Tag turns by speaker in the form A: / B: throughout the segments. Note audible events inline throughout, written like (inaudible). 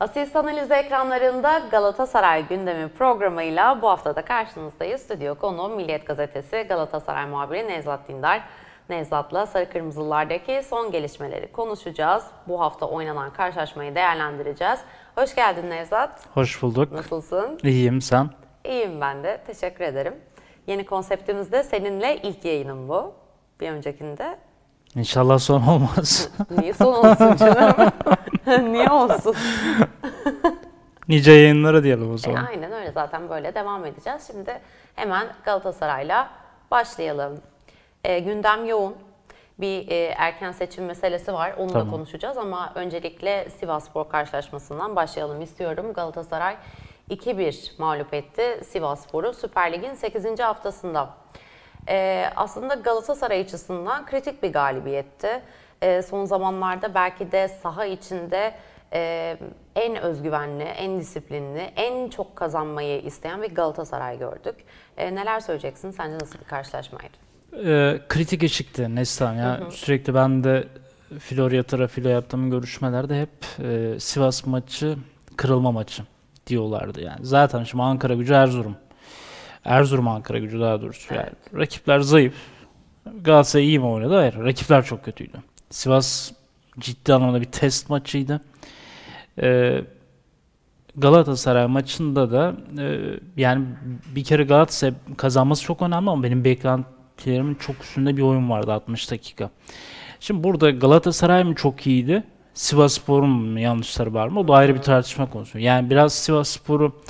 A: Asist Analiz ekranlarında Galatasaray gündemi programıyla bu haftada karşınızdayız. Stüdyo konu Milliyet Gazetesi Galatasaray muhabiri Nevzat Dindar. Nevzat'la Sarı Kırmızılardaki son gelişmeleri konuşacağız. Bu hafta oynanan karşılaşmayı değerlendireceğiz. Hoş geldin Nevzat.
B: Hoş bulduk.
A: Nasılsın?
B: İyiyim sen?
A: İyiyim ben de. Teşekkür ederim. Yeni konseptimizde seninle ilk yayınım bu. Bir öncekinde.
B: İnşallah son olmaz.
A: Niye son olsun canım? (laughs) (laughs) Niye olsun? (laughs)
B: nice yayınlara diyelim o
A: E,
B: zaman.
A: aynen öyle zaten böyle devam edeceğiz. Şimdi hemen Galatasaray'la başlayalım. E, gündem yoğun. Bir e, erken seçim meselesi var. Onu da
B: Tamam.
A: konuşacağız ama öncelikle Sivasspor karşılaşmasından başlayalım istiyorum. Galatasaray 2-1 mağlup etti Sivasspor'u Süper Lig'in 8. haftasında. E, aslında Galatasaray açısından kritik bir galibiyetti. E, son zamanlarda belki de saha içinde e, en özgüvenli, en disiplinli, en çok kazanmayı isteyen bir Galatasaray gördük. E, neler söyleyeceksin? Sence nasıl bir karşılaşmaydı?
B: Ee, kritik eşikti Neslihan ya. Sürekli ben de Florya tarafıyla yaptığım görüşmelerde hep e, Sivas maçı kırılma maçı diyorlardı yani. Zaten şimdi Ankara gücü Erzurum. Erzurum Ankara gücü daha doğrusu. Yani rakipler zayıf. Galatasaray iyi mi oynadı? Hayır. Rakipler çok kötüydü. Sivas ciddi anlamda bir test maçıydı. Ee, Galatasaray maçında da e, yani bir kere Galatasaray kazanması çok önemli ama benim beklentilerimin çok üstünde bir oyun vardı 60 dakika. Şimdi burada Galatasaray mı çok iyiydi? Sivasspor'un mu yanlışları var mı? O da ayrı bir tartışma konusu. Yani biraz Sivasspor'u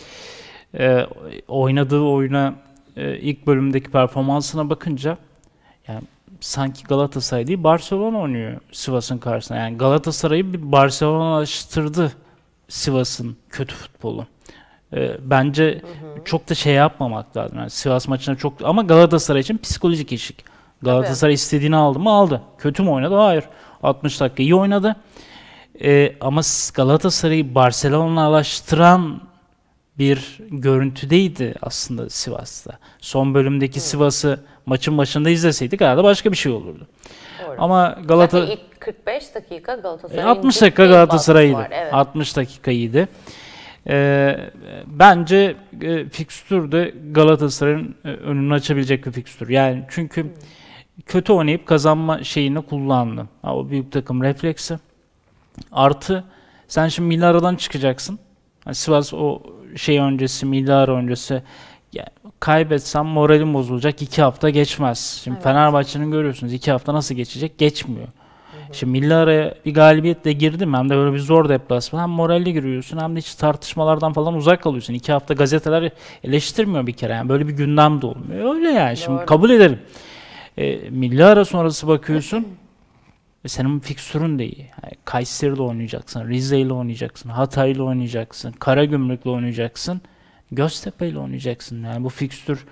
B: e, oynadığı oyuna e, ilk bölümdeki performansına bakınca yani sanki Galatasaray değil Barcelona oynuyor Sivas'ın karşısında. Yani Galatasaray'ı bir Barcelona'laştırdı Sivas'ın kötü futbolu. Ee, bence çok da şey yapmamak lazım. Yani Sivas maçına çok ama Galatasaray için psikolojik eşik. Galatasaray istediğini aldı mı aldı. Kötü mü oynadı? Hayır. 60 dakika iyi oynadı. Ee, ama Galatasaray'ı Barcelona'laştıran bir görüntüdeydi aslında Sivas'ta. Son bölümdeki Sivas'ı maçın başında izleseydik herhalde başka bir şey olurdu.
A: Doğru.
B: Ama Galata
A: Zaten ilk 45 dakika
B: e,
A: Galatasaray'ın
B: 60
A: ciddi
B: dakika Galatasaray'dı.
A: Evet.
B: 60 dakika iyiydi. Ee, bence e, fikstür de Galatasaray'ın e, önünü açabilecek bir fikstür. Yani çünkü kötü oynayıp kazanma şeyini kullandı. Ha, o büyük takım refleksi. Artı sen şimdi milli aradan çıkacaksın. Yani Sivas o şey öncesi, milli ara öncesi ya, kaybetsem moralim bozulacak. iki hafta geçmez. Şimdi
A: Evet.
B: Fenerbahçe'nin görüyorsunuz iki hafta nasıl geçecek? Geçmiyor. Şimdi milli araya bir galibiyetle girdim hem de böyle bir zor deplasman. Hem moralli giriyorsun hem de hiç tartışmalardan falan uzak kalıyorsun. İki hafta gazeteler eleştirmiyor bir kere. Yani böyle bir gündem de olmuyor. Öyle yani şimdi
A: Doğru.
B: kabul edelim. E, milli ara sonrası bakıyorsun. E, senin fikstürün de iyi. Yani Kayseri'yle oynayacaksın, Rize'yle oynayacaksın, Hatay'la oynayacaksın, Karagümrük'le oynayacaksın, Göztepe'yle oynayacaksın. Yani bu fikstür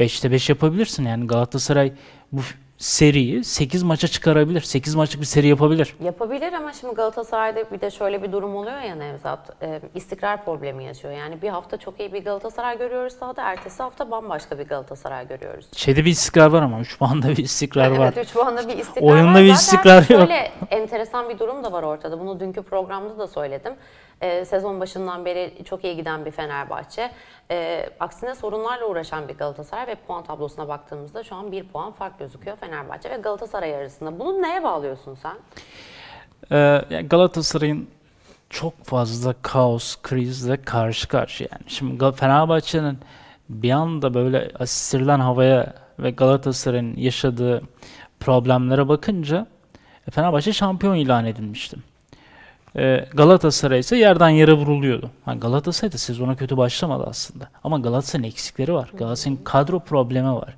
B: 5'te 5 yapabilirsin. Yani Galatasaray bu seriyi 8 maça çıkarabilir. 8 maçlık bir seri yapabilir.
A: Yapabilir ama şimdi Galatasaray'da bir de şöyle bir durum oluyor ya Nevzat. e, istikrar problemi yaşıyor. Yani bir hafta çok iyi bir Galatasaray görüyoruz sahada. Ertesi hafta bambaşka bir Galatasaray görüyoruz.
B: Şeyde bir istikrar var ama 3 puanda bir istikrar var.
A: Evet 3 puanda bir istikrar
B: Oyunda
A: var.
B: bir
A: Zaten
B: istikrar yok.
A: Şöyle enteresan bir durum da var ortada. Bunu dünkü programda da söyledim. Ee, sezon başından beri çok iyi giden bir Fenerbahçe. Ee, aksine sorunlarla uğraşan bir Galatasaray ve puan tablosuna baktığımızda şu an bir puan fark gözüküyor Fenerbahçe ve Galatasaray arasında. Bunu neye bağlıyorsun sen?
B: Ee, Galatasaray'ın çok fazla kaos, krizle karşı karşıya. Yani şimdi Fenerbahçe'nin bir anda böyle asistirilen havaya ve Galatasaray'ın yaşadığı problemlere bakınca e, Fenerbahçe şampiyon ilan edilmişti. Ee, Galatasaray ise yerden yere vuruluyordu. Yani Galatasaray da sezona kötü başlamadı aslında. Ama Galatasaray'ın eksikleri var. Galatasaray'ın kadro problemi var.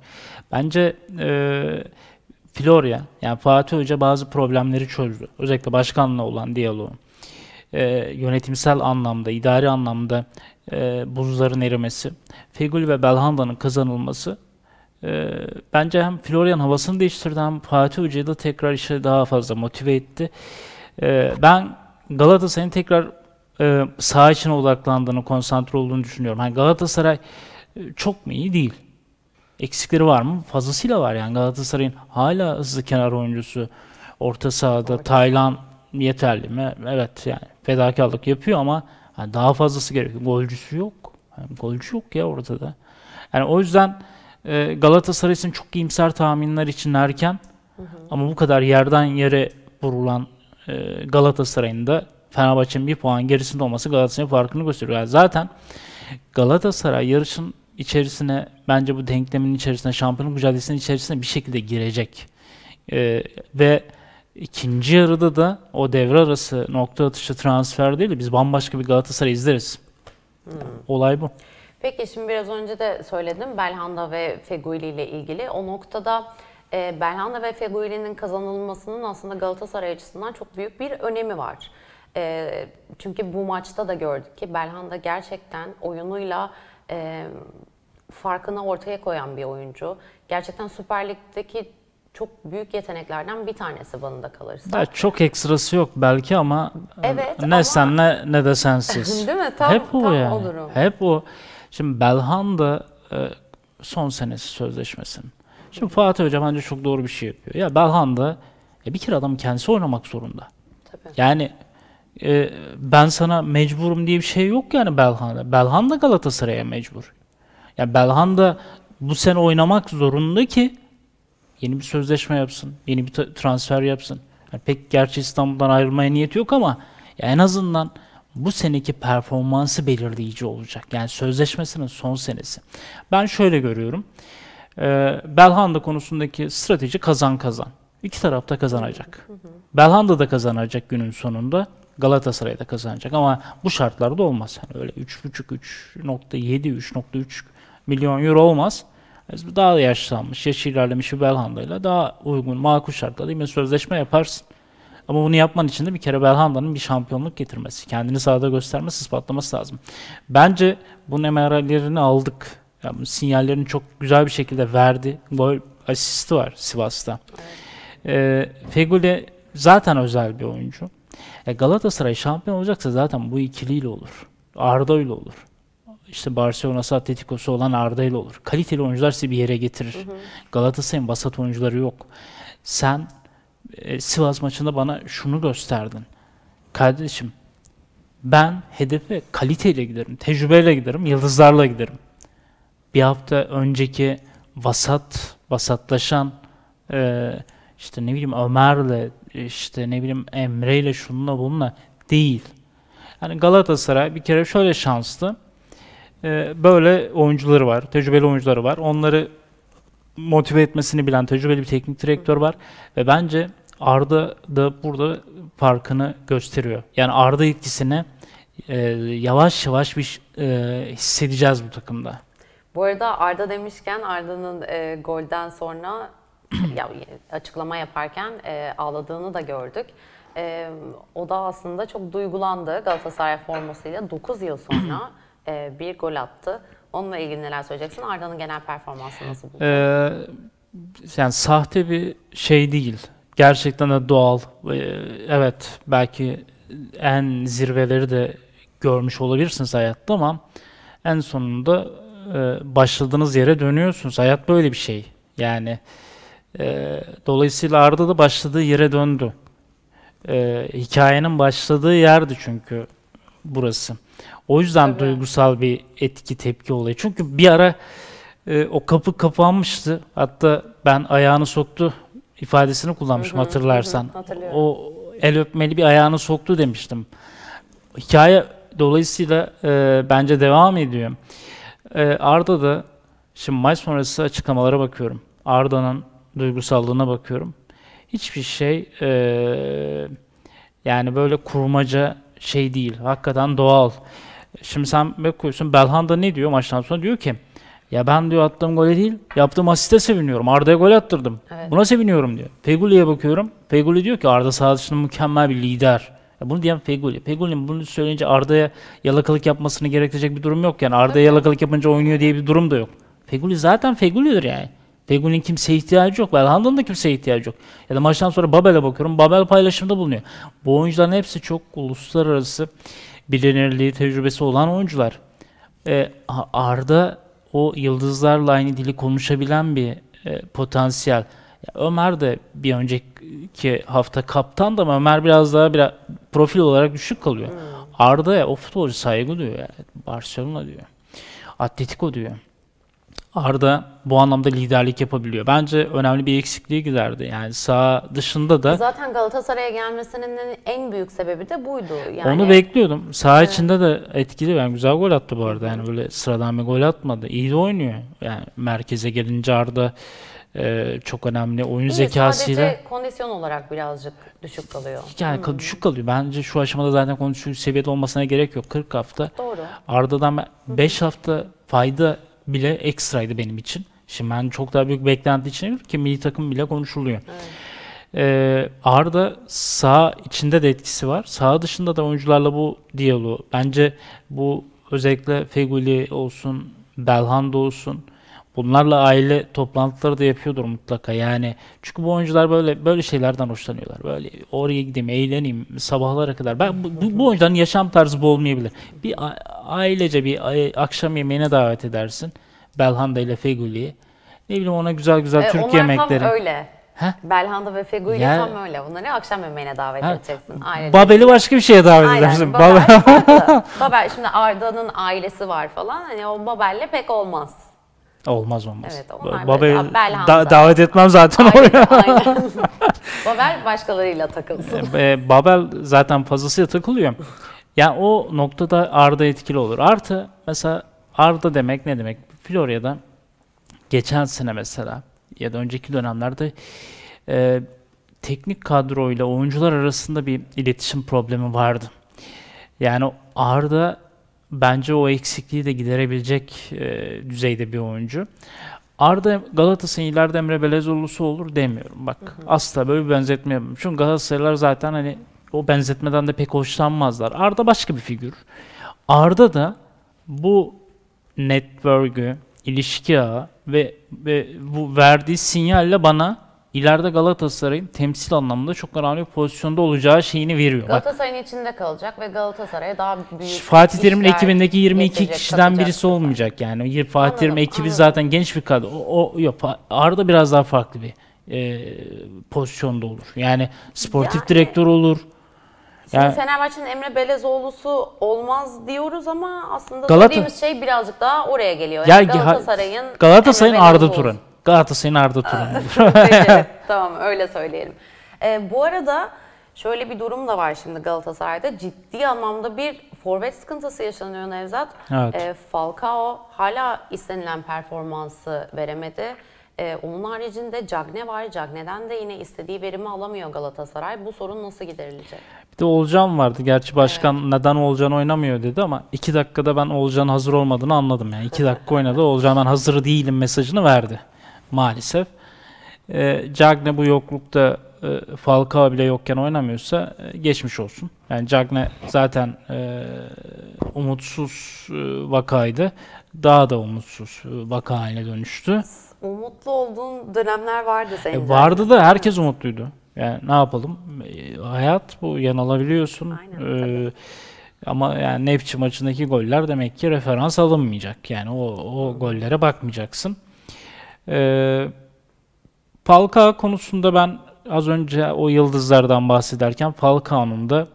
B: Bence e, Florya, yani Fatih Hoca bazı problemleri çözdü. Özellikle başkanla olan diyaloğun. Ee, yönetimsel anlamda, idari anlamda e, buzların erimesi, Fegül ve Belhanda'nın kazanılması e, bence hem Florya'nın havasını değiştirdi hem Fatih Hoca'yı da tekrar işe daha fazla motive etti. E, ben Galatasaray'ın tekrar e, saha içine odaklandığını, konsantre olduğunu düşünüyorum. Hani Galatasaray e, çok mu iyi? Değil. Eksikleri var mı? Fazlasıyla var yani Galatasaray'ın hala hızlı kenar oyuncusu orta sahada Taylan yeterli mi? Evet yani Fedakarlık yapıyor ama yani daha fazlası gerekiyor. Golcüsü yok. Yani golcü yok ya ortada. Yani o yüzden e, Galatasaray için çok iyimser tahminler için erken ama bu kadar yerden yere vurulan Galatasaray'ın da Fenerbahçe'nin bir puan gerisinde olması Galatasaray'ın farkını gösteriyor. Yani zaten Galatasaray yarışın içerisine bence bu denklemin içerisine şampiyonluk mücadelesinin içerisine bir şekilde girecek. E, ve ikinci yarıda da o devre arası nokta atışı transfer değil de biz bambaşka bir Galatasaray izleriz. Olay bu.
A: Peki şimdi biraz önce de söyledim Belhanda ve Feguli ile ilgili. O noktada e, Belhanda ve Feguli'nin kazanılmasının aslında Galatasaray açısından çok büyük bir önemi var. E, çünkü bu maçta da gördük ki Belhanda gerçekten oyunuyla e, farkını ortaya koyan bir oyuncu. Gerçekten Süper Lig'deki çok büyük yeteneklerden bir tanesi bana da kalırsa.
B: Ya çok ekstrası yok belki ama
A: Evet,
B: ne
A: ama-
B: sen ne, ne de sensiz. (laughs)
A: Değil mi? Tam-
B: Hep o
A: tam
B: yani.
A: o durum.
B: Hep o. Şimdi Belhanda e, son senesi sözleşmesin. Şimdi Fatih Hoca bence çok doğru bir şey yapıyor. Ya Belhanda e, bir kere adam kendisi oynamak zorunda.
A: Tabii.
B: Yani e, ben sana mecburum diye bir şey yok yani Belhanda. Belhanda Galatasaray'a mecbur. Ya Belhanda bu sene oynamak zorunda ki yeni bir sözleşme yapsın, yeni bir transfer yapsın. Yani pek gerçi İstanbul'dan ayrılmaya niyeti yok ama ya en azından bu seneki performansı belirleyici olacak. Yani sözleşmesinin son senesi. Ben şöyle görüyorum. Ee, Belhanda konusundaki strateji kazan kazan. İki tarafta kazanacak. Belhanda da kazanacak günün sonunda. Galatasaray da kazanacak ama bu şartlarda olmaz. Yani öyle 3.5, 3.7, 3.3 milyon euro olmaz. Daha yaşlanmış, yaşı ilerlemiş bir Belhanda'yla daha uygun, makul şartlarda bir sözleşme yaparsın. Ama bunu yapman için de bir kere Belhanda'nın bir şampiyonluk getirmesi, kendini sahada göstermesi, ispatlaması lazım. Bence bu emarelerini aldık. Yani sinyallerini çok güzel bir şekilde verdi. Gol asisti var Sivas'ta. Ee, Feguli zaten özel bir oyuncu. E, Galatasaray şampiyon olacaksa zaten bu ikiliyle olur. Arda ile olur. İşte Barcelona'sı, Atletico'su olan Arda ile olur. Kaliteli oyuncular sizi bir yere getirir. Galatasaray'ın basat oyuncuları yok. Sen e, Sivas maçında bana şunu gösterdin. Kardeşim ben hedefe kaliteyle giderim, tecrübeyle giderim, yıldızlarla giderim. Bir hafta önceki vasat, vasatlaşan e, işte ne bileyim Ömer'le, işte ne bileyim Emre'yle şununla bununla değil. Yani Galatasaray bir kere şöyle şanslı. e, böyle oyuncuları var, tecrübeli oyuncuları var. Onları motive etmesini bilen tecrübeli bir teknik direktör var ve bence Arda da burada farkını gösteriyor. Yani Arda etkisini e, yavaş yavaş bir e, hissedeceğiz bu takımda.
A: Bu arada Arda demişken Arda'nın e, golden sonra (clears throat) ya, açıklama yaparken e, ağladığını da gördük. E, o da aslında çok duygulandı Galatasaray formasıyla 9 yıl sonra (clears throat) e, bir gol attı. Onunla ilgili neler söyleyeceksin? Arda'nın genel performansı nasıl buldun?
B: Ee, yani sahte bir şey değil. Gerçekten de doğal. Ee, evet belki en zirveleri de görmüş olabilirsiniz hayatta ama en sonunda e, başladığınız yere dönüyorsunuz. Hayat böyle bir şey. Yani e, dolayısıyla Arda da başladığı yere döndü. E, hikayenin başladığı yerdi çünkü burası. O yüzden
A: Tabii.
B: duygusal bir etki tepki oluyor. Çünkü bir ara e, o kapı kapanmıştı. Hatta ben ayağını soktu ifadesini kullanmışım
A: Hı hı,
B: hatırlarsan.
A: hı
B: o el öpmeli bir ayağını soktu demiştim. Hikaye dolayısıyla e, bence devam ediyor. E, Arda da şimdi maç sonrası açıklamalara bakıyorum. Arda'nın duygusallığına bakıyorum. Hiçbir şey e, yani böyle kurmaca şey değil. Hakikaten doğal. Şimdi sen bakıyorsun Belhanda ne diyor maçtan sonra? Diyor ki ya ben diyor attığım gole değil yaptığım asiste seviniyorum. Arda'ya gol attırdım.
A: Evet.
B: Buna seviniyorum diyor. Feguli'ye bakıyorum. Feguli diyor ki Arda saha dışında mükemmel bir lider. Bunu diyen Feguli. Feguli'nin bunu söyleyince Arda'ya yalakalık yapmasını gerektirecek bir durum yok yani. Arda'ya yalakalık yapınca oynuyor diye bir durum da yok. Feguli zaten Feguli'dir yani. Feguli'nin kimseye ihtiyacı yok. Belhanda'nın da kimseye ihtiyacı yok. Ya da maçtan sonra Babel'e bakıyorum. Babel paylaşımda bulunuyor. Bu oyuncuların hepsi çok uluslararası bilinirliği, tecrübesi olan oyuncular. Ee, Arda o yıldızlarla aynı dili konuşabilen bir e, potansiyel. Ya Ömer de bir önceki hafta kaptan da Ömer biraz daha biraz profil olarak düşük kalıyor. Arda'ya o futbolcu saygı duyuyor yani. Barcelona diyor. Atletico diyor. Arda bu anlamda liderlik yapabiliyor. Bence önemli bir eksikliği giderdi. Yani sağ dışında da
A: Zaten Galatasaray'a gelmesinin en büyük sebebi de buydu. Yani
B: onu bekliyordum. Sağ içinde de etkili. Yani güzel gol attı bu arada. Yani böyle sıradan bir gol atmadı. İyi de oynuyor. Yani merkeze gelince Arda e, çok önemli oyun
A: iyi,
B: zekasıyla.
A: sadece kondisyon olarak birazcık düşük kalıyor.
B: Yani ka- düşük kalıyor. Bence şu aşamada zaten konuşuyor seviyede olmasına gerek yok. 40 hafta.
A: Doğru.
B: Arda'dan 5 hafta fayda bile ekstraydı benim için. Şimdi ben çok daha büyük beklenti için ki milli takım bile konuşuluyor. Ee, Arda sağ içinde de etkisi var. Sağ dışında da oyuncularla bu diyaloğu. Bence bu özellikle Feguli olsun, Belhanda olsun. Bunlarla aile toplantıları da yapıyordur mutlaka. Yani çünkü bu oyuncular böyle böyle şeylerden hoşlanıyorlar. Böyle oraya gideyim, eğleneyim sabahlara kadar. Ben bu, bu, bu oyuncuların yaşam tarzı bu olmayabilir. Bir ailece bir a- akşam yemeğine davet edersin. Belhanda ile Feguli'yi. Ne bileyim ona güzel güzel
A: Ee,
B: Türk
A: onlar
B: yemekleri.
A: tam öyle.
B: Heh.
A: Belhanda ve Feguli
B: Ya-
A: tam öyle. Bunları akşam yemeğine davet
B: Ha,
A: edeceksin. Ailece.
B: Babel'i başka bir şeye davet edersin.
A: Aynen. Babel,
B: Babel-
A: farklı. Babel şimdi Arda'nın ailesi var falan. Hani o Babel'le pek olmaz.
B: Olmaz olmaz.
A: Evet, onlar
B: Babel da- davet etmem zaten oraya.
A: Aynen. aynen. (laughs) Babel başkalarıyla takılsın.
B: E, Babel zaten fazlasıyla takılıyor. Yani o noktada Arda etkili olur. Artı mesela Arda demek ne demek? Florya'da geçen sene mesela ya da önceki dönemlerde e, teknik kadroyla oyuncular arasında bir iletişim problemi vardı. Yani Arda bence o eksikliği de giderebilecek e, düzeyde bir oyuncu. Arda Galatasaray'ın ileride Emre Belezoğlu'su olur demiyorum. Bak asla böyle bir benzetme yapmıyorum. Çünkü Galatasaraylılar zaten hani o benzetmeden de pek hoşlanmazlar. Arda başka bir figür. Arda da bu network'ü, ilişki ağı ve, ve bu verdiği sinyalle bana ileride Galatasaray'ın temsil anlamında çok önemli bir pozisyonda olacağı şeyini veriyor. Bak
A: Galatasaray'ın içinde kalacak ve Galatasaray'a daha büyük
B: Fatih Terim'in ekibindeki 22
A: getirecek,
B: kişiden birisi olmayacak yani. Fatih Terim ekibi
A: anladım.
B: zaten genç bir kadro. O, o yok. Arda biraz daha farklı bir e, pozisyonda olur. Yani sportif
A: Yani-
B: direktör olur.
A: Şimdi
B: Yani-
A: Fenerbahçe'nin Emre Belezoğlu'su olmaz diyoruz ama aslında
B: Galata-
A: söylediğimiz şey birazcık daha oraya geliyor.
B: Ya
A: Yani
B: Ga-
A: Galatasaray'ın
B: Galatasaray'ın Arda. Turan. Galatasaray'ın Arda Turan. (laughs)
A: Peki, (laughs) tamam öyle söyleyelim. Ee, bu arada şöyle bir durum da var şimdi Galatasaray'da. Ciddi anlamda bir forvet sıkıntısı yaşanıyor Nevzat.
B: Evet.
A: Ee, Falcao hala istenilen performansı veremedi. Ee, onun haricinde Cagne var. Cagne'den de yine istediği verimi alamıyor Galatasaray. Bu sorun nasıl giderilecek?
B: Bir de Olcan vardı. Gerçi başkan neden Olcan oynamıyor dedi ama 2 dakikada ben Olcan hazır olmadığını anladım. Yani 2 dakika oynadı. Olcan ben hazır değilim mesajını verdi. Maalesef. E, Cagne bu yoklukta e, Falcao bile yokken oynamıyorsa e, geçmiş olsun. Yani Cagne zaten e, umutsuz e, vakaydı. Daha da umutsuz e, vaka haline dönüştü.
A: Umutlu olduğun dönemler vardı senin.
B: E, vardı da herkes umutluydu. Yani ne yapalım? E, hayat bu yanılabiliyorsun.
A: Aynen,
B: E, ama yani Nefçi maçındaki goller demek ki referans alınmayacak. Yani o, o gollere bakmayacaksın. E, Falcao konusunda ben az önce o yıldızlardan bahsederken Falcao'nun da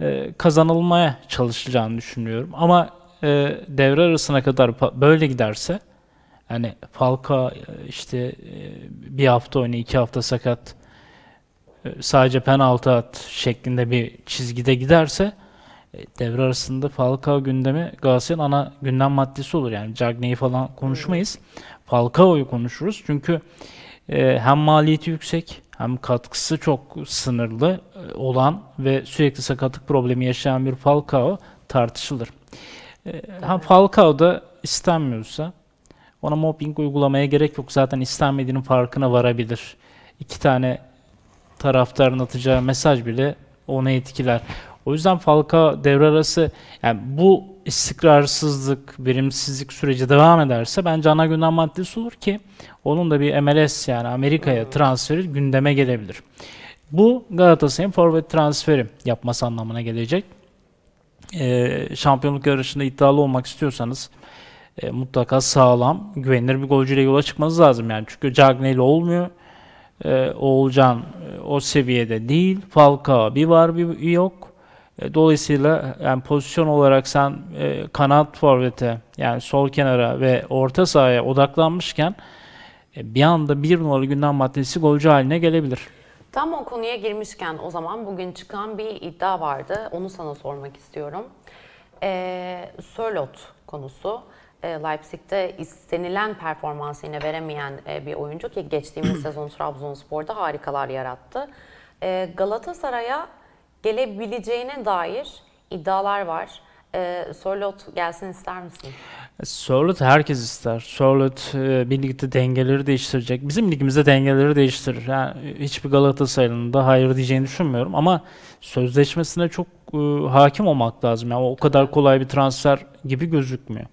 B: e, kazanılmaya çalışacağını düşünüyorum. Ama e, devre arasına kadar böyle giderse hani Falcao e, işte e, bir hafta oyna iki hafta sakat e, sadece penaltı at şeklinde bir çizgide giderse e, devre arasında Falcao gündemi Galatasaray'ın ana gündem maddesi olur. Yani Cagney'i falan konuşmayız. Falcao'yu konuşuruz. Çünkü e, hem maliyeti yüksek hem katkısı çok sınırlı e, olan ve sürekli sakatlık problemi yaşayan bir Falcao tartışılır. E, hem Falcao da istenmiyorsa ona mobbing uygulamaya gerek yok. Zaten istenmediğinin farkına varabilir. İki tane taraftarın atacağı mesaj bile onu etkiler. O yüzden Falcao devre arası yani bu istikrarsızlık, verimsizlik süreci devam ederse bence ana gündem maddesi olur ki onun da bir MLS yani Amerika'ya transferi gündeme gelebilir. Bu Galatasaray'ın forvet transferi yapması anlamına gelecek. Ee, şampiyonluk yarışında iddialı olmak istiyorsanız e, mutlaka sağlam, güvenilir bir golcüyle yola çıkmanız lazım yani. Çünkü Cagney ile olmuyor. E, Oğulcan e, o seviyede değil. Falcao bir var bir yok. E, Dolayısıyla yani pozisyon olarak sen e, kanat forvete yani sol kenara ve orta sahaya odaklanmışken e, bir anda bir numaralı gündem maddesi golcü haline gelebilir.
A: Tam o konuya girmişken o zaman bugün çıkan bir iddia vardı. Onu sana sormak istiyorum. Ee, Sörloth konusu. Ee, Leipzig'te istenilen performansı yine veremeyen e, bir oyuncu ki geçtiğimiz (clears throat) sezon Trabzonspor'da harikalar yarattı. Ee, Galatasaray'a gelebileceğine dair iddialar var. Ee, Sörloth gelsin ister misin?
B: Sörloth herkes ister. Sörloth e, bir ligde dengeleri değiştirecek. Bizim ligimizde dengeleri değiştirir. Yani hiçbir Galatasaray'ın da hayır diyeceğini düşünmüyorum ama sözleşmesine çok e, hakim olmak lazım. Yani o kadar kolay bir transfer gibi gözükmüyor.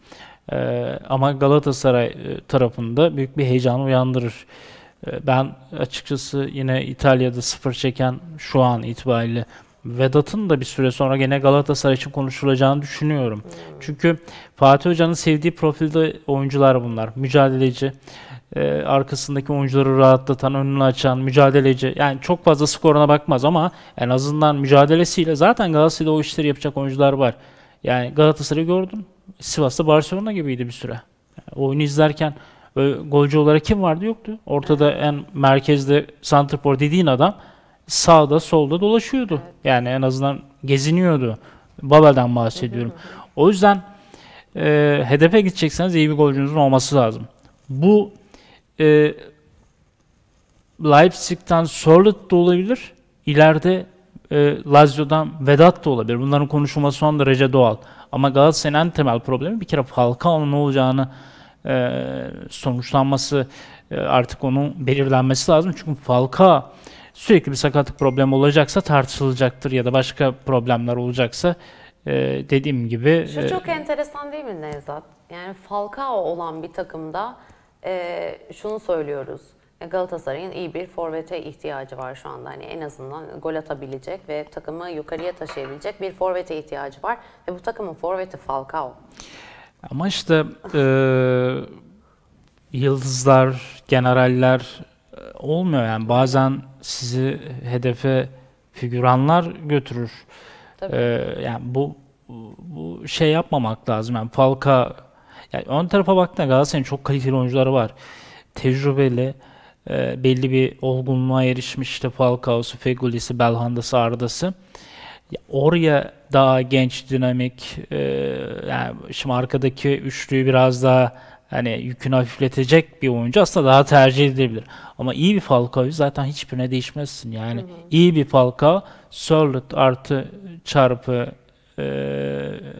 B: E, ama Galatasaray e, tarafında büyük bir heyecan uyandırır. E, ben açıkçası yine İtalya'da sıfır çeken şu an itibariyle Vedat'ın da bir süre sonra gene Galatasaray için konuşulacağını düşünüyorum. Çünkü Fatih Hoca'nın sevdiği profilde oyuncular bunlar. Mücadeleci, e, arkasındaki oyuncuları rahatlatan, önünü açan, mücadeleci. Yani çok fazla skoruna bakmaz ama en azından mücadelesiyle zaten Galatasaray'da o işleri yapacak oyuncular var. Yani Galatasaray'ı gördüm. Sivas'ta Barcelona gibiydi bir süre. Yani oyunu izlerken ö, golcü olarak kim vardı yoktu. Ortada en merkezde santrfor dediğin adam sağda solda dolaşıyordu. Yani en azından geziniyordu. Babel'den bahsediyorum. O yüzden e, hedefe gidecekseniz iyi bir golcünüzün olması lazım. Bu e, Leipzig'ten Sörloth da olabilir. İleride e, Lazio'dan Vedat da olabilir. Bunların konuşulması son derece doğal. Ama Galatasaray'ın en temel problemi bir kere Falcao'nun ne olacağını e, sonuçlanması e, artık onun belirlenmesi lazım. Çünkü Falcao sürekli bir sakatlık problemi olacaksa tartışılacaktır ya da başka problemler olacaksa e, dediğim gibi
A: Şu
B: e,
A: çok enteresan değil mi Nevzat? Yani Falcao olan bir takımda e, şunu söylüyoruz. E, Galatasaray'ın iyi bir forvete ihtiyacı var şu anda. Hani en azından gol atabilecek ve takımı yukarıya taşıyabilecek bir forvete ihtiyacı var. Ve bu takımın forveti Falcao.
B: Ama işte e, yıldızlar, generaller e, olmuyor yani. Bazen sizi hedefe figüranlar götürür.
A: Tabii.
B: E, yani bu bu şey yapmamak lazım. Yani Falka yani ön tarafa baktığında Galatasaray'ın çok kaliteli oyuncuları var. Tecrübeli, e, belli bir olgunluğa erişmiş işte Falcao'su, Fegüli'si, Belhanda'sı, Arda'sı. Ya Oraya daha genç, dinamik, e, yani şimdi arkadaki üçlüyü biraz daha hani yükünü hafifletecek bir oyuncu aslında daha tercih edilebilir. Ama iyi bir Falcao'yu zaten hiçbirine değişmezsin. Yani iyi bir Falcao, Sörloth artı çarpı e,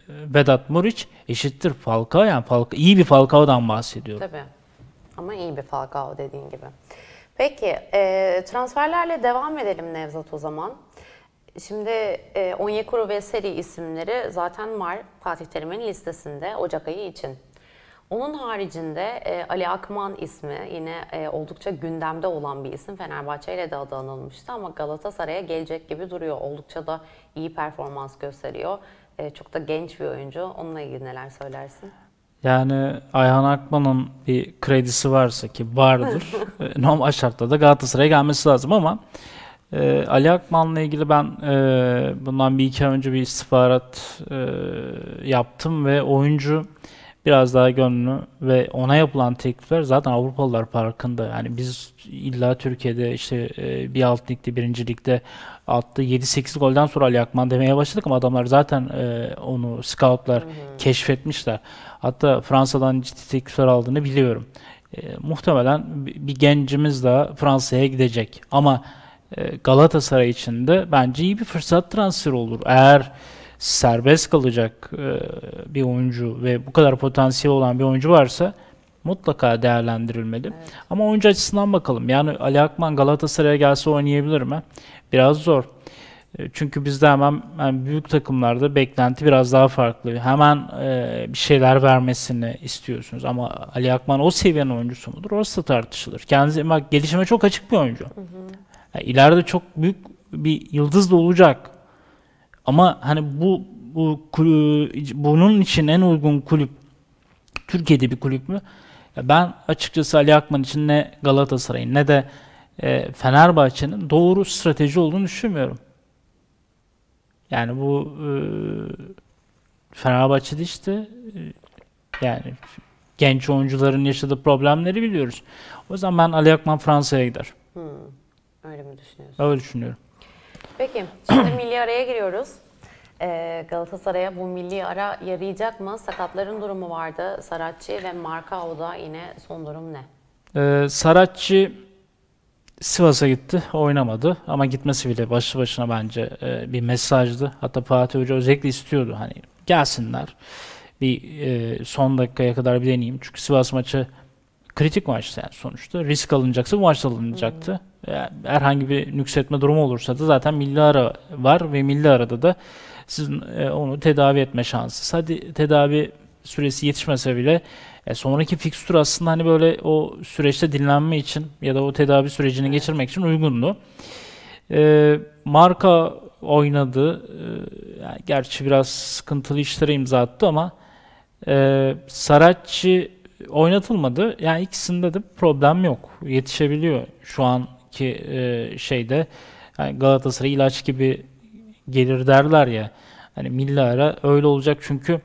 B: Vedat Muriç eşittir Falcao. Yani Falcao, iyi bir Falcao'dan bahsediyorum.
A: Tabii. Ama iyi bir Falcao dediğin gibi. Peki e, transferlerle devam edelim Nevzat o zaman. Şimdi e, Onyekuru ve Seri isimleri zaten var Fatih Terim'in listesinde Ocak ayı için. Onun haricinde e, Ali Akman ismi yine e, oldukça gündemde olan bir isim. Fenerbahçe ile de adı anılmıştı ama Galatasaray'a gelecek gibi duruyor. Oldukça da iyi performans gösteriyor. E, çok da genç bir oyuncu. Onunla ilgili neler söylersin?
B: Yani Ayhan Akman'ın bir kredisi varsa ki vardır. (laughs) e, normal şartlarda Galatasaray'a gelmesi lazım ama e, Ali Akman'la ilgili ben e, bundan bir iki ay önce bir istihbarat e, yaptım ve oyuncu biraz daha gönlü ve ona yapılan teklifler zaten Avrupalılar farkında. Yani biz illa Türkiye'de işte e, bir alt ligde, birinci ligde attığı 7-8 golden sonra Ali Akman demeye başladık ama adamlar zaten e, onu scoutlar keşfetmişler. Hatta Fransa'dan ciddi teklifler aldığını biliyorum. E, muhtemelen bir gencimiz daha Fransa'ya gidecek. Ama Galatasaray için de bence iyi bir fırsat transferi olur. Eğer serbest kalacak e, bir oyuncu ve bu kadar potansiyel olan bir oyuncu varsa mutlaka değerlendirilmeli. Ama oyuncu açısından bakalım. Yani Ali Akman Galatasaray'a gelse oynayabilir mi? Biraz zor. E, Çünkü bizde hemen yani büyük takımlarda beklenti biraz daha farklı. Hemen e, bir şeyler vermesini istiyorsunuz. Ama Ali Akman o seviyenin oyuncusu mudur? Orası da tartışılır. Kendisi bak gelişime çok açık bir oyuncu. Yani ileride çok büyük bir yıldız da olacak. Ama hani bu bu bunun için en uygun kulüp Türkiye'de bir kulüp mü? Ben açıkçası Ali Akman için ne Galatasaray'ın ne de e, Fenerbahçe'nin doğru strateji olduğunu düşünmüyorum. Yani bu e, Fenerbahçe'de işte e, yani genç oyuncuların yaşadığı problemleri biliyoruz. O yüzden ben Ali Akman Fransa'ya gider.
A: Hmm, öyle mi düşünüyorsun?
B: Öyle düşünüyorum.
A: Peki, şimdi (clears throat) milli araya giriyoruz. Ee, Galatasaray'a bu milli ara yarayacak mı? Sakatların durumu vardı. Saratçı ve Markao'da yine son durum ne?
B: Ee, Saratçı Sivas'a gitti, oynamadı ama gitmesi bile başlı başına bence e, bir mesajdı. Hatta Fatih Hoca özellikle istiyordu hani gelsinler bir e, son dakikaya kadar bir deneyeyim. Çünkü Sivas maçı kritik maçtı yani sonuçta. Risk alınacaksa bu maçta alınacaktı. Yani herhangi bir nüksetme durumu olursa da zaten milli ara var ve milli arada da sizin e, onu tedavi etme şansı. Hadi tedavi süresi yetişmese bile e, sonraki fikstür aslında hani böyle o süreçte dinlenme için ya da o tedavi sürecini
A: Evet.
B: geçirmek için uygundu. E, marka oynadı. E, yani gerçi biraz sıkıntılı işlere imza attı ama e, Saratçı oynatılmadı. Yani ikisinde de problem yok. Yetişebiliyor şu anki e, şeyde. Yani Galatasaray ilaç gibi gelir derler ya. Hani milli ara öyle olacak çünkü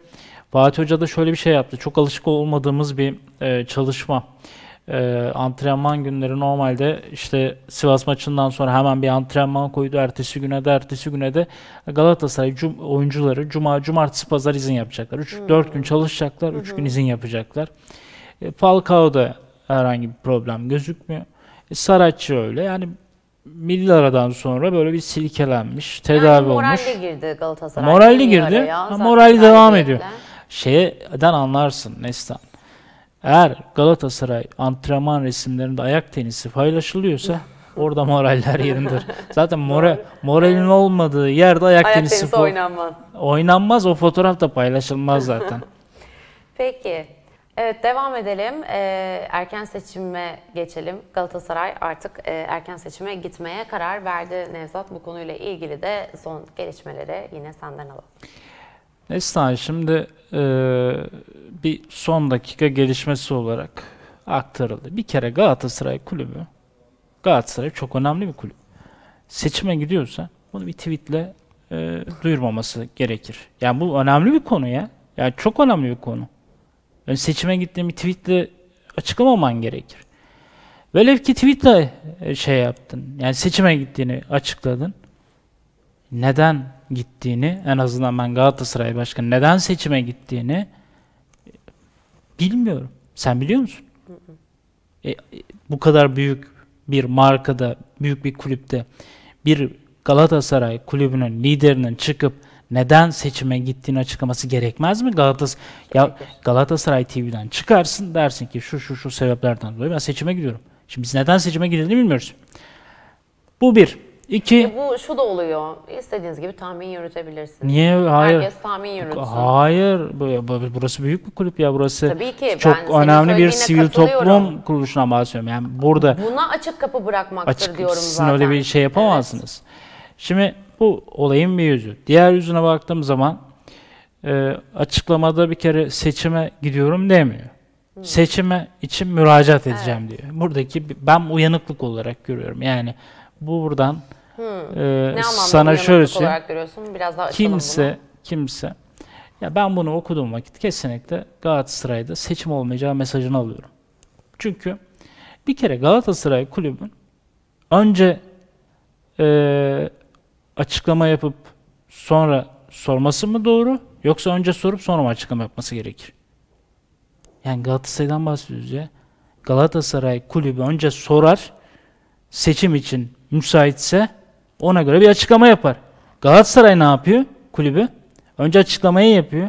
B: Fatih Hoca da şöyle bir şey yaptı. Çok alışık olmadığımız bir e, çalışma. E, antrenman günleri normalde işte Sivas maçından sonra hemen bir antrenman koydu. Ertesi güne de ertesi güne de Galatasaray cum- oyuncuları cuma, cumartesi, pazar izin yapacaklar. 3-4 gün çalışacaklar, 3 gün izin yapacaklar. E, Falcao'da herhangi bir problem gözükmüyor. Saratçı öyle. Yani milli aradan sonra böyle bir silkelenmiş, tedavi
A: yani
B: olmuş.
A: moralle girdi Galatasaray.
B: Moralli girdi.
A: araya.
B: Ha, moralli devam
A: galibiyetle.
B: ediyor. Şeyden anlarsın Nestan. Eğer Galatasaray antrenman resimlerinde ayak tenisi paylaşılıyorsa (laughs) orada moraller yerindir. Zaten moral, moralin olmadığı yerde ayak,
A: Ayak
B: tenisi,
A: tenisi oynanmaz.
B: oynanmaz. O fotoğraf da paylaşılmaz zaten. (laughs)
A: Peki. Evet devam edelim. Ee, erken seçime geçelim. Galatasaray artık e, erken seçime gitmeye karar verdi. Nevzat bu konuyla ilgili de son gelişmeleri yine senden alalım.
B: Neslihan şimdi e, bir son dakika gelişmesi olarak aktarıldı. Bir kere Galatasaray kulübü, Galatasaray çok önemli bir kulüp. Seçime gidiyorsa bunu bir tweetle e, duyurmaması gerekir. Yani bu önemli bir konu ya. Yani çok önemli bir konu. Yani seçime gittiğin bir tweetle açıklamaman gerekir. Velev ki tweetle e, şey yaptın. Yani seçime gittiğini açıkladın neden gittiğini en azından ben Galatasaray Başkanı neden seçime gittiğini e, bilmiyorum. Sen biliyor musun? E, e, bu kadar büyük bir markada, büyük bir kulüpte bir Galatasaray kulübünün liderinin çıkıp neden seçime gittiğini açıklaması gerekmez mi? Galatas ya. Galatasaray TV'den çıkarsın dersin ki şu şu şu sebeplerden dolayı ben seçime gidiyorum. Şimdi biz neden seçime gidildiğini bilmiyoruz. Bu bir. İki.
A: E, bu şu da oluyor. İstediğiniz gibi tahmin yürütebilirsiniz.
B: Niye? Hayır.
A: Herkes tahmin yürütsün.
B: Hayır, bu- bu- burası büyük bir kulüp ya burası.
A: Tabii ki,
B: Çok
A: ben
B: önemli bir sivil toplum kuruluşuna bahsediyorum. Yani burada
A: Buna açık kapı bırakmaktır
B: açık
A: diyorum
B: sizin
A: zaten.
B: öyle bir şey yapamazsınız. Şimdi bu olayın bir yüzü. Diğer yüzüne baktığım zaman e, açıklamada bir kere seçime gidiyorum demiyor. Seçime için müracaat edeceğim diyor. Buradaki ben uyanıklık olarak görüyorum. Yani bu buradan e,
A: Ne anlamda
B: sana şöyle söyleyeyim.
A: Biraz daha
B: kimse kimse ya ben bunu okuduğum vakit kesinlikle Galatasaray'da seçim olmayacağı mesajını alıyorum. Çünkü bir kere Galatasaray kulübün önce eee, açıklama yapıp sonra sorması mı doğru yoksa önce sorup sonra mı açıklama yapması gerekir? Yani Galatasaray'dan bahsediyoruz ya. Galatasaray kulübü önce sorar seçim için müsaitse ona göre bir açıklama yapar. Galatasaray ne yapıyor kulübü? Önce açıklamayı yapıyor.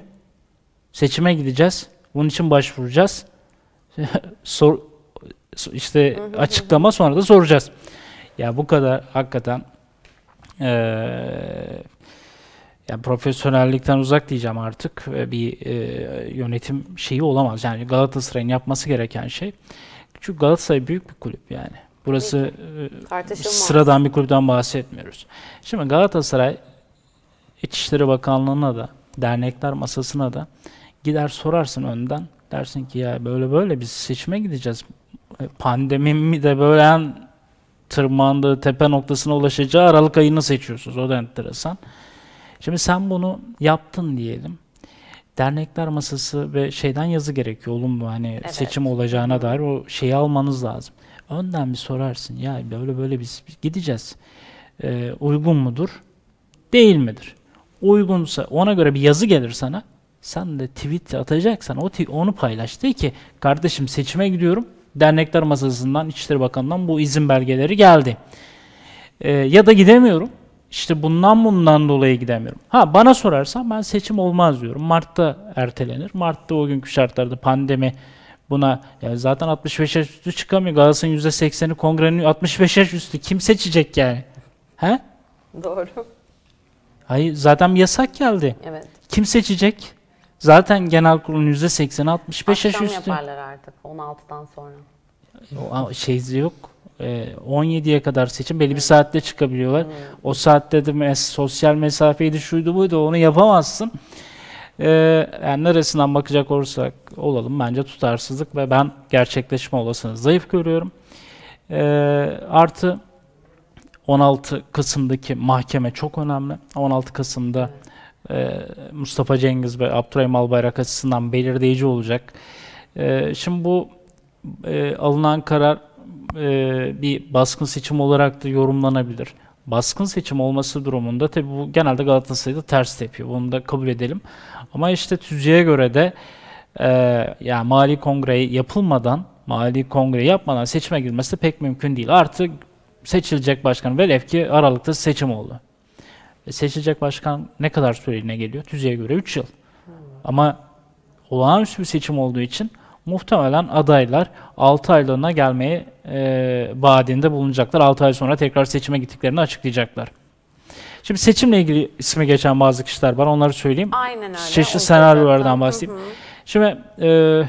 B: Seçime gideceğiz. Bunun için başvuracağız. (laughs) Sor, işte açıklama sonra da soracağız. Ya bu kadar hakikaten eee ya profesyonellikten uzak diyeceğim artık ve bir eee, yönetim şeyi olamaz. Yani Galatasaray'ın yapması gereken şey. Çünkü Galatasaray büyük bir kulüp yani. Burası.
A: Tartışılmaz.
B: sıradan bir kulüpten bahsetmiyoruz. Şimdi Galatasaray İçişleri Bakanlığı'na da dernekler masasına da gider sorarsın önden. Dersin ki ya böyle böyle biz seçime gideceğiz. E, Pandemi mi de böyle tırmandığı tepe noktasına ulaşacağı Aralık ayını seçiyorsunuz. O da enteresan. Şimdi sen bunu yaptın diyelim. Dernekler masası ve şeyden yazı gerekiyor olumlu hani
A: Evet.
B: seçim olacağına dair o şeyi almanız lazım. Önden bir sorarsın ya böyle böyle biz gideceğiz. Ee, uygun mudur? Değil midir? Uygunsa ona göre bir yazı gelir sana. Sen de tweet atacaksan o onu paylaş. De ki kardeşim seçime gidiyorum. Dernekler masasından İçişleri Bakanı'ndan bu izin belgeleri geldi. Ee, ya da gidemiyorum. İşte bundan bundan dolayı gidemiyorum. Ha bana sorarsan ben seçim olmaz diyorum. Mart'ta ertelenir. Mart'ta o günkü şartlarda pandemi buna yani zaten 65 yaş üstü çıkamıyor. Galatasaray'ın %80'i kongrenin 65 yaş üstü. Kim seçecek yani? He?
A: Doğru.
B: Hayır zaten yasak geldi.
A: Evet.
B: Kim seçecek? Zaten genel kurulun %80'i 65 yaş
A: Akşam
B: üstü.
A: yaparlar artık 16'dan sonra.
B: O şey yok. Ee, 17'ye kadar seçim belli bir saatte çıkabiliyorlar. O saatte de mes- sosyal mesafeydi şuydu buydu onu yapamazsın. Ee, yani neresinden bakacak olursak olalım bence tutarsızlık ve ben gerçekleşme olasılığını zayıf görüyorum. Ee, artı 16 Kasım'daki mahkeme çok önemli. 16 Kasım'da e, Mustafa Cengiz ve Abdurrahim Albayrak açısından belirleyici olacak. E, şimdi bu e, alınan karar e, bir baskın seçim olarak da yorumlanabilir. Baskın seçim olması durumunda tabii bu genelde Galatasaray'da ters tepiyor. Bunu da kabul edelim. Ama işte tüzüğe göre de e, yani mali kongre yapılmadan, mali kongre yapmadan seçime girmesi pek mümkün değil. Artık seçilecek başkan velev ki Aralık'ta seçim oldu. E, seçilecek başkan ne kadar süreliğine geliyor? Tüzüğe göre 3 yıl. Ama olağanüstü bir seçim olduğu için muhtemelen adaylar 6 aylığına gelmeye e, vaadinde bulunacaklar. 6 ay sonra tekrar seçime gittiklerini açıklayacaklar. Şimdi seçimle ilgili ismi geçen bazı kişiler var. Onları söyleyeyim.
A: Aynen öyle.
B: Çeşitli senaryolardan bahsedeyim.
A: Hı hı.
B: Şimdi e,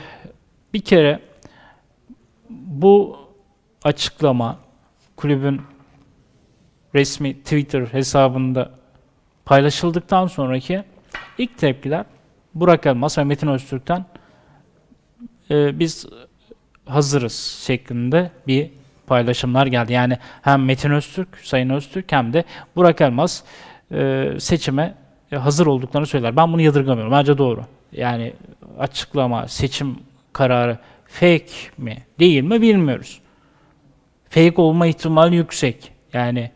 B: bir kere bu açıklama kulübün resmi Twitter hesabında paylaşıldıktan sonraki ilk tepkiler Burak Elmas ve Metin Öztürk'ten e, biz hazırız şeklinde bir paylaşımlar geldi. Yani hem Metin Öztürk, Sayın Öztürk hem de Burak Elmas e, seçime hazır olduklarını söyler. Ben bunu yadırgamıyorum. Bence doğru. Yani açıklama, seçim kararı fake mi, değil mi bilmiyoruz. Fake olma ihtimali yüksek. Yani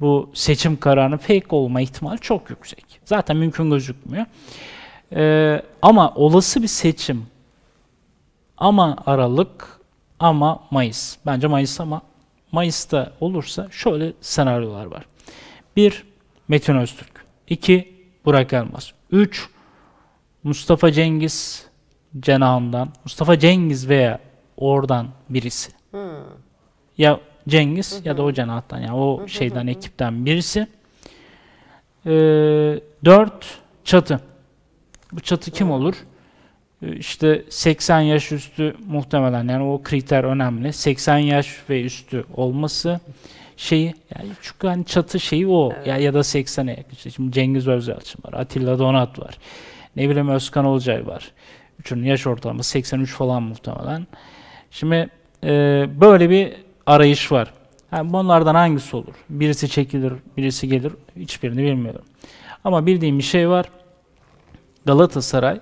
B: bu seçim kararının fake olma ihtimali çok yüksek. Zaten mümkün gözükmüyor. Ee, ama olası bir seçim ama Aralık ama Mayıs. Bence Mayıs ama Mayıs'ta olursa şöyle senaryolar var. 1. Metin Öztürk. 2. Burak Elmas. 3. Mustafa Cengiz cenahından. Mustafa Cengiz veya oradan birisi. Ya Cengiz ya da o cenahtan yani o şeyden ekipten birisi. Ee, 4. Çatı. Bu çatı kim olur? Ee, İşte 80 yaş üstü muhtemelen yani o kriter önemli. 80 yaş ve üstü olması şeyi yani çünkü hani çatı şeyi o ya, ya da 80'e yakın. İşte şimdi Cengiz Özyalçın var, Atilla Donat var. Ne bileyim Özkan Olcay var. Üçünün yaş ortalaması 83 falan muhtemelen. Şimdi e, böyle bir arayış var. Yani bunlardan hangisi olur? Birisi çekilir, birisi gelir. Hiçbirini bilmiyorum. Ama bildiğim bir şey var. Galatasaray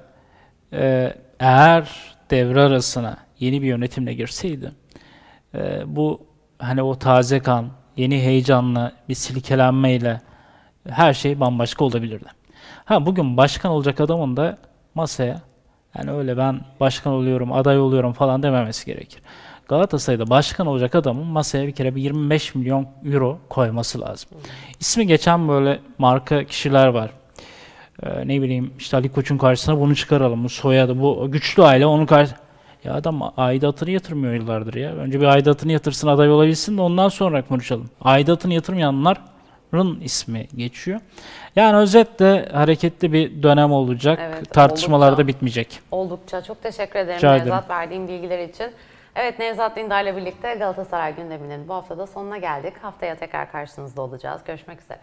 B: e, eğer devre arasına yeni bir yönetimle girseydi e, bu hani o taze kan, yeni heyecanla bir silkelenmeyle her şey bambaşka olabilirdi. Ha bugün başkan olacak adamın da masaya yani öyle ben başkan oluyorum, aday oluyorum falan dememesi gerekir. Galatasaray'da başkan olacak adamın masaya bir kere bir 25 milyon euro koyması lazım. İsmi geçen böyle marka kişiler var. Ee, ne bileyim işte Ali Koç'un karşısına bunu çıkaralım. Bu soyadı, bu güçlü aile onun karşı... Ya adam aidatını yatırmıyor yıllardır ya. Önce bir aidatını yatırsın aday olabilsin de ondan sonra konuşalım. Aidatını yatırmayanların ismi geçiyor. Yani özetle hareketli bir dönem olacak.
A: Evet,
B: Tartışmalar da
A: oldukça.
B: bitmeyecek.
A: Oldukça. Çok teşekkür
B: ederim.
A: Nevzat verdiğin bilgiler için. Evet Nevzat Dindar ile birlikte Galatasaray gündeminin bu haftada sonuna geldik. Haftaya tekrar karşınızda olacağız. Görüşmek üzere.